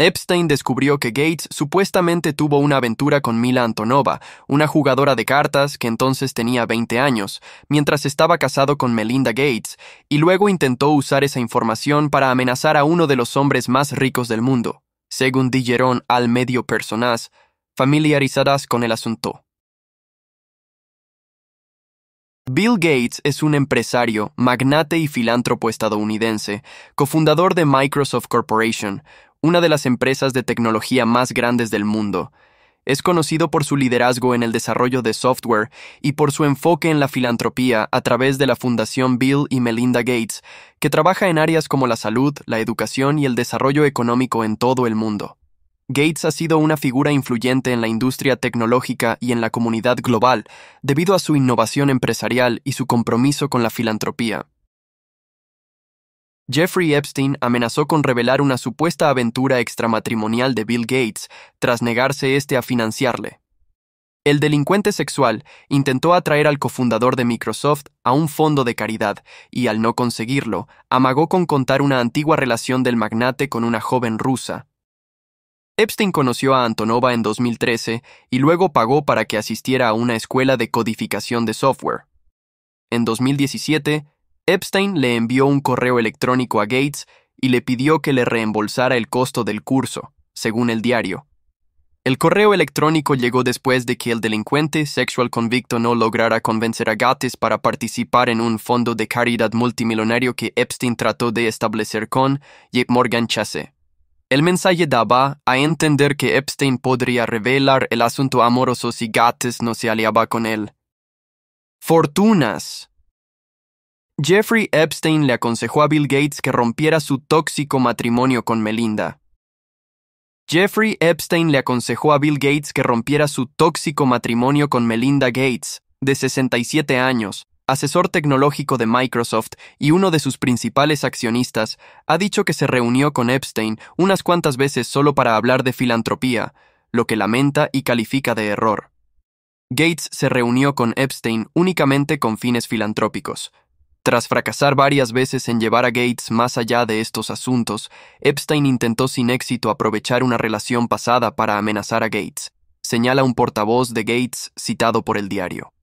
Epstein descubrió que Gates supuestamente tuvo una aventura con Mila Antonova, una jugadora de cartas que entonces tenía 20 años, mientras estaba casado con Melinda Gates, y luego intentó usar esa información para amenazar a uno de los hombres más ricos del mundo, según dijeron al medio personas, familiarizadas con el asunto. Bill Gates es un empresario, magnate y filántropo estadounidense, cofundador de Microsoft Corporation, una de las empresas de tecnología más grandes del mundo. Es conocido por su liderazgo en el desarrollo de software y por su enfoque en la filantropía a través de la Fundación Bill y Melinda Gates, que trabaja en áreas como la salud, la educación y el desarrollo económico en todo el mundo. Gates ha sido una figura influyente en la industria tecnológica y en la comunidad global debido a su innovación empresarial y su compromiso con la filantropía. Jeffrey Epstein amenazó con revelar una supuesta aventura extramatrimonial de Bill Gates tras negarse este a financiarle. El delincuente sexual intentó atraer al cofundador de Microsoft a un fondo de caridad y al no conseguirlo, amagó con contar una antigua relación del magnate con una joven rusa. Epstein conoció a Antonova en 2013 y luego pagó para que asistiera a una escuela de codificación de software. En 2017, Epstein le envió un correo electrónico a Gates y le pidió que le reembolsara el costo del curso, según el diario. El correo electrónico llegó después de que el delincuente sexual convicto no lograra convencer a Gates para participar en un fondo de caridad multimillonario que Epstein trató de establecer con J. Morgan Chase. El mensaje daba a entender que Epstein podría revelar el asunto amoroso si Gates no se aliaba con él. Fortunas. Jeffrey Epstein le aconsejó a Bill Gates que rompiera su tóxico matrimonio con Melinda. Jeffrey Epstein le aconsejó a Bill Gates que rompiera su tóxico matrimonio con Melinda Gates, de 67 años, asesor tecnológico de Microsoft y uno de sus principales accionistas, ha dicho que se reunió con Epstein unas cuantas veces solo para hablar de filantropía, lo que lamenta y califica de error. Gates se reunió con Epstein únicamente con fines filantrópicos, tras fracasar varias veces en llevar a Gates más allá de estos asuntos, Epstein intentó sin éxito aprovechar una relación pasada para amenazar a Gates, señala un portavoz de Gates citado por el diario.